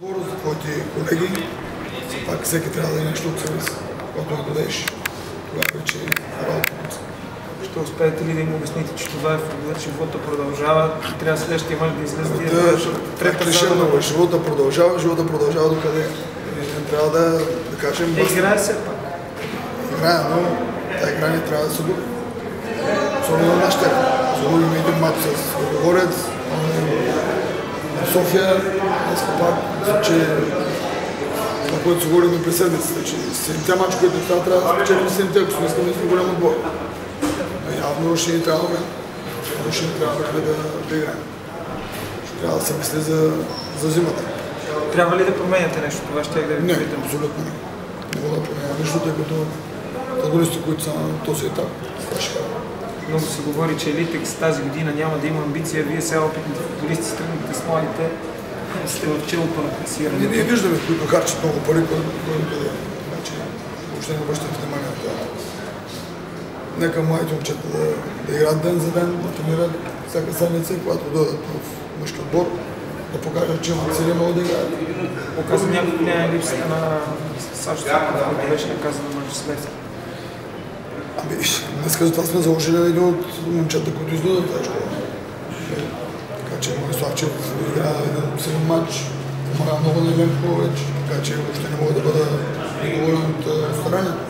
Говоря за твоите колеги, пак всеки трябва да е нещо от себе си. Когато го дадеш, тогава вече е работа. Ще успеете ли да им обясните, че това е футбол, живота продължава трябва следващия мач да излезе и Да, да трета решено, живота продължава, живота продължава до къде. И Трябва да, да кажем, Е, играе се пак. играе, но тази игра не трябва да се губи. Особено на нашите. Загубим един матч с Лудогорец, София, днес пак, че това, което се говорим през седмицата, че седемте мача, които трябва, трябва да спечелим седемте, ако сме искали да голям отбор. Но явно ще ни трябва време. Явно ще ни трябва време да, да играем. Ще трябва да се мисли за, за зимата. Трябва ли да променяте нещо? Това ще да ви Не, питам. абсолютно не. Не мога да променя нищо, тъй като футболисти, които са на този етап, това ще кажа. Много се говори, че Елитекс тази година няма да има амбиция. Вие сега опитните футболисти, тръгнете с младите, сте в челото на Ние, класирането. ние виждаме, които харчат много пари, къде. Значи, въобще не обръщате внимание на това. Нека младите момчета да, да играят ден за ден, да тренират всяка седмица, когато дойдат в мъжки отбор, да покажат, че имат сили, могат да играят. Оказа някакво влияние липсата на САЩ, който беше наказан на Манчестер. Ами, днес за това сме заложили на един от момчета, които излизат тази школа. Така че Славчев игра един силен матч, помага много на Елен повече, така че въобще не мога да бъда доволен от старанието.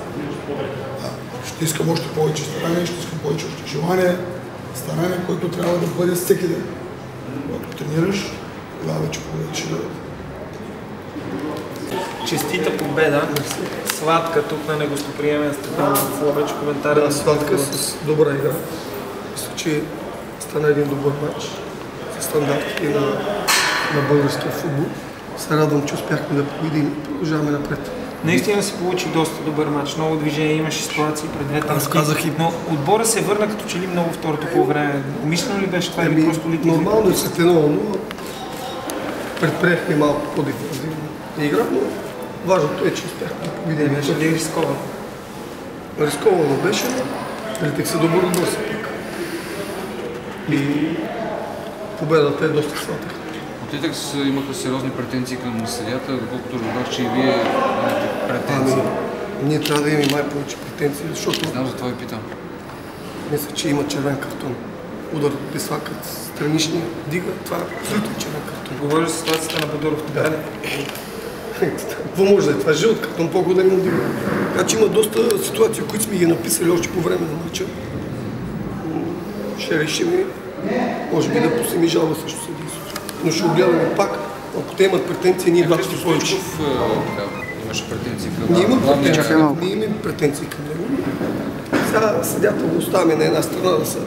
Да, ще искам още повече старание, ще искам повече още желание, старание, което трябва да бъде всеки ден. Когато тренираш, тогава вече повече дадат. Честита победа. Сладка тук на негостоприемен в Ловеч. Коментар Да, сладка с добра игра. Мисля, че стана един добър матч с стандартите на, на българския футбол. Се радвам, че успяхме да победим и продължаваме напред. Наистина се получи доста добър матч. Много движение, имаше ситуации пред двете Аз казах и- Но отбора се върна като че ли много второто по време. Умишлено ли беше това или Еми, просто лити? нормално е след но предприехме малко по-дефанзивна игра, но важното е, че успяхме да Не победим. беше ли рисковано? Рисковано беше, но Литек се добър отбор все пак. И победата е доста сладка. От Итекс имаха сериозни претенции към съдията, доколкото разбрах, че и вие имате претенции. Ами, ние трябва да имаме май повече претенции, защото Знам, затова ви питам. Мисля, че има червен картон. Удар от Писвакът, страничния дига, това е абсолютно червен картон. Говори за ситуацията на Бадуров. Така ли? Да е? Това е жълт картон, по-голям от дига. Така че има доста ситуации, които сме ги написали още по време на матча. М, Ще решим и може би да пуснем и жалба срещу съдийството. Но ще огледаме пак. Ако те имат претенции, ние двата ще повече. Е, имаше претенции към Ние имаме претенции, ние имаме претенции към него. Сега съдята го оставяме на една страна да се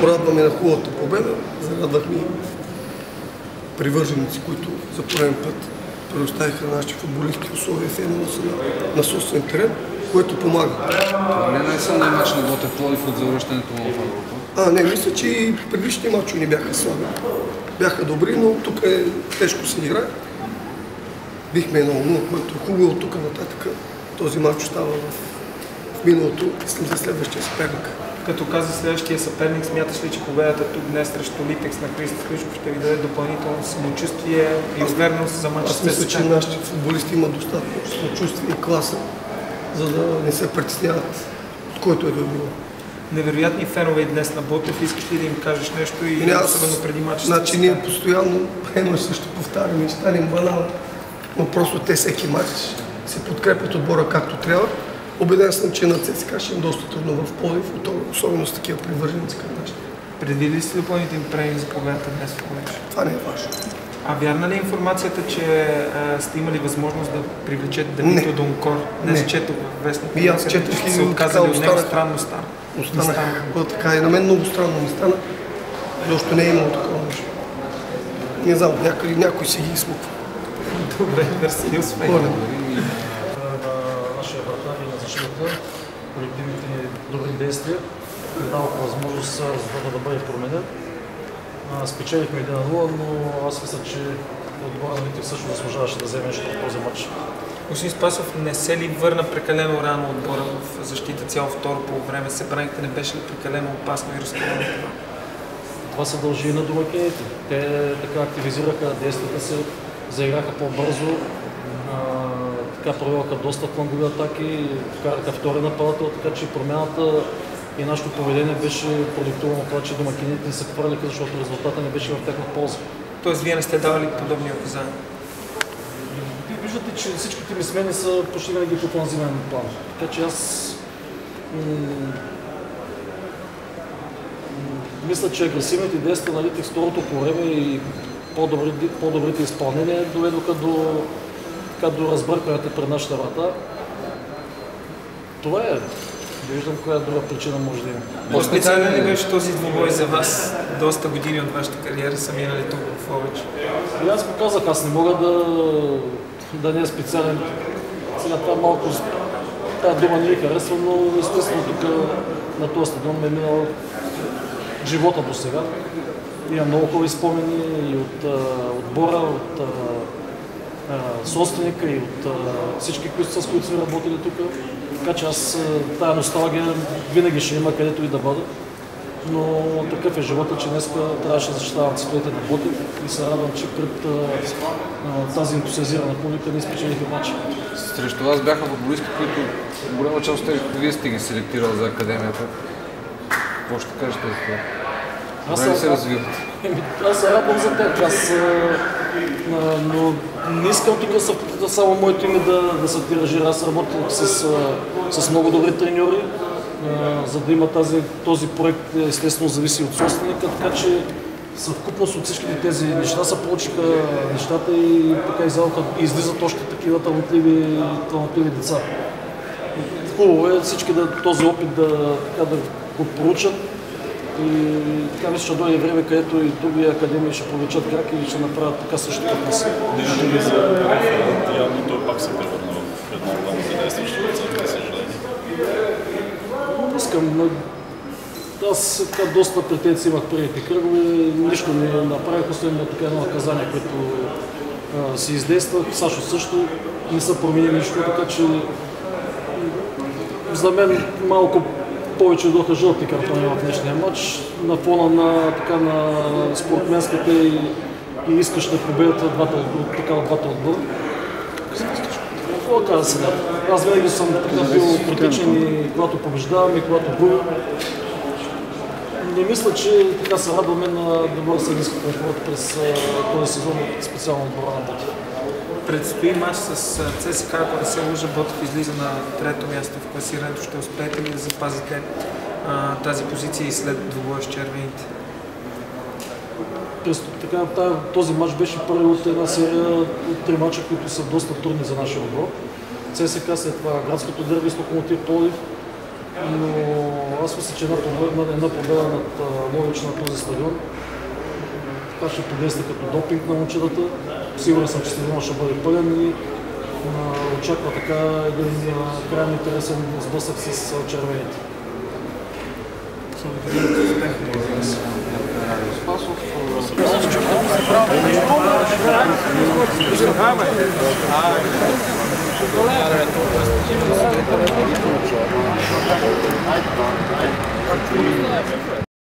порадваме на хубавата победа. Зарадвахме привърженици, които за пореден път предоставиха на нашите футболисти условия в едно на, на собствен терен, което помага. Това не е най-силният матч на Ботев Плодив от завръщането му в Европа. А, не, мисля, че и предишните мачове не бяха слаби. Бяха добри, но тук е тежко се играе. Бихме 1-0, което е хубаво от тук нататък. Този матч остава в, в миналото, мислим за следващия съперник. Като каза следващия съперник, смяташ ли, че победата тук днес срещу Литекс на Христо Ключов ще ви даде допълнително самочувствие и увереност за матча Аз мисля, че нашите футболисти имат достатъчно самочувствие и класа, за да не се притесняват от който е да било. Невероятни фенове и днес на Ботев. Искаш ли да им кажеш нещо и И аз- особено преди матча? с Значи ние постоянно едно също повтаряме и станем банал, но просто те всеки матч се подкрепят отбора както трябва. Обеден съм, че на ЦСКА ще им доста трудно в Пловдив, особено с такива привърженици към нашите. Предвидили сте допълнителни премии за победата днес в Ловеч? Това не е важно. А вярна ли е информацията, че а, сте имали възможност да привлечете Давито. Донкор? Днес Не. четох в вестник. И аз четох че и се отказали от него. Странно стана. Останах така и на мен много странно ми стана. Защо не е имало такова нещо. Не знам, някъде някой си ги изсмуква. Добре, мерси, успех. Моля. на нашия вратар и на защитата, колективните ни добри действия, дадоха възможност резултата да бъде променен. Спечелихме 1-0, но аз мисля, че отбора на Литив също заслужаваше да вземе нещо в този матч. Господин Спасов, не се ли върна прекалено рано отбора в защита цяло второ по време? Се браните не беше ли прекалено опасно и разковано това? Се дължи и на домакините. Те така активизираха действията си заиграха по-бързо, така провелаха доста флангови атаки, вкараха втори нападател, така че промяната и нашето поведение беше продиктувано от това, че домакините ни се хвърляха, защото резултата не беше в тяхна полза. Тоест, вие не сте давали подобни указания. Виждате, че всичките ми смени са почти винаги по офанзивен план. Така че аз мисля, че агресивните действия на Литекс второто по време и по-добри, по-добрите изпълнения доведоха до, така, до разбъркването пред нашата врата. Това е. Не виждам коя друга причина може да има. По-специален ли беше този двубой за вас? Доста години от вашата кариера са минали тук в Ловеч. И аз го казах, аз не мога да, да не е специален. Сега това малко, тази дума не ми харесва, но естествено тук на този стадион ме е минал живота до сега. Има много хубави спомени и от а, отбора, от а, собственика и от всички, с които сме работили тук. Така че аз тая носталгия винаги ще има където и да бъда. Но такъв е живота, че днес трябваше да защитавам цветовете на Ботев и се радвам, че пред тази ентусиазирана публика ние спечелихме матча. Срещу вас бяха футболисти, които голяма част от тях вие сте ги селектирал за академията. Какво ще кажете за това? Аз се радвам за тях, аз, но не искам тук да, са- само моето име да, да се тиражира. Аз работя с, с много добри треньори, за да има тази, този проект, естествено зависи от собственика, така че съвкупност от всичките тези неща се получиха нещата и така излязоха, излизат още такива талантливи, талантливи деца. Хубаво е всички да, този опит да, така, да го проучат и така мисля, ще дойде време, където и други академии ще повечат крак и ще направят така също като нас. Виждате ли за явно той пак се превърна в едно главно задействащо лице, за съжаление. Не искам, но аз така доста претенции имах предните кръгове, нищо не направих, освен на така едно наказание, което а, си издействах. Сашо също не са променили нищо, така че за мен малко повече доха жълти картони в днешния матч, на фона на, така, на спортменската и, и искаща победата от двата, от, така, от двата отбора. Какво да кажа сега? Аз винаги съм така бил критичен и когато побеждавам и когато губим. Не мисля, че така се радваме на добър съдийски комфорт през този сезон, специално отбора на Ботев. Предстои матч с а, ЦСКА, ако не се лъжа, Ботев излиза на трето място в класирането. Ще успеете ли да запазите а, тази позиция и след двубоя с червените? През, така, този матч беше първи от една серия от три мача, които са доста трудни за нашия отбор. ЦСКА след това градското дерби с Локомотив Пловдив, но аз мисля, че една победа, една победа над Лович на този стадион това ще подейства като допинг на момчетата. Сигурен съм, че стадионът ще бъде пълен и очаква така един крайно интересен сблъсък с червените.